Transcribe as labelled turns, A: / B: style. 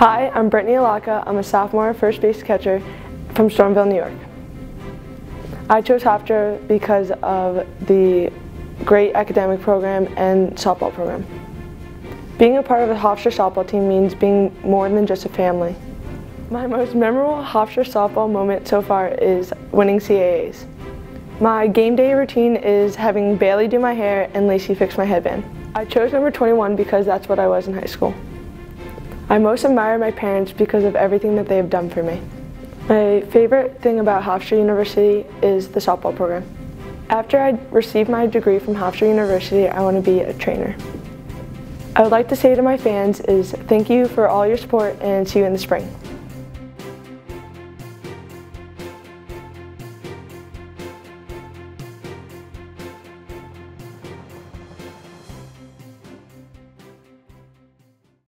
A: Hi, I'm Brittany Allocca. I'm a sophomore first base catcher from Stormville, New York. I chose Hofstra because of the great academic program and softball program. Being a part of the Hofstra softball team means being more than just a family. My most memorable Hofstra softball moment so far is winning CAAs. My game day routine is having Bailey do my hair and Lacey fix my headband. I chose number 21 because that's what I was in high school. I most admire my parents because of everything that they have done for me. My favorite thing about Hofstra University is the softball program. After I receive my degree from Hofstra University, I want to be a trainer. I would like to say to my fans is thank you for all your support and see you in the spring.